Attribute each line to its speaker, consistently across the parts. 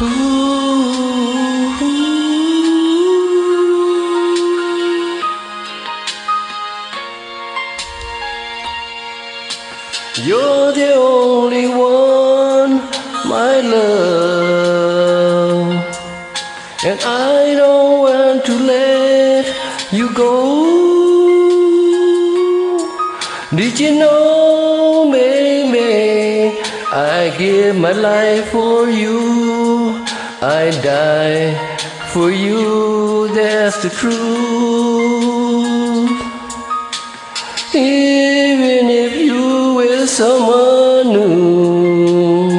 Speaker 1: You're the only one, my love. And I don't want to let you go. Did you know, baby, I give my life for you? I die for you. That's the truth. Even if you with someone new,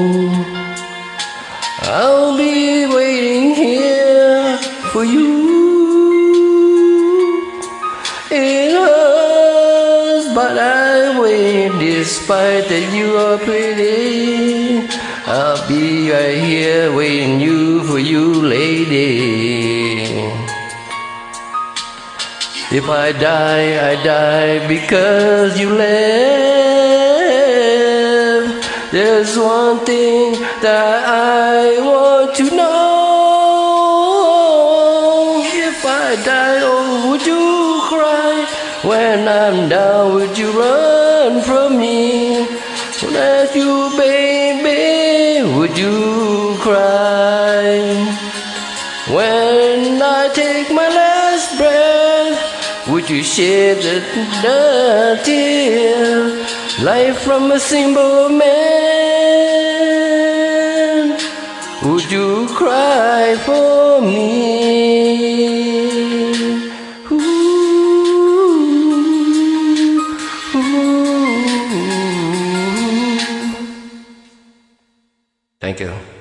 Speaker 1: I'll be waiting here for you. It hurts, but I wait despite that you are pretty. I'll be right here waiting you you, lady. If I die, I die because you left. There's one thing that I want to know. If I die, oh, would you cry? When I'm down, would you run from me? When you, baby, would you cry? Would you shed the, the tear? Life from a simple man. Would you cry for me? Ooh, ooh. Thank you.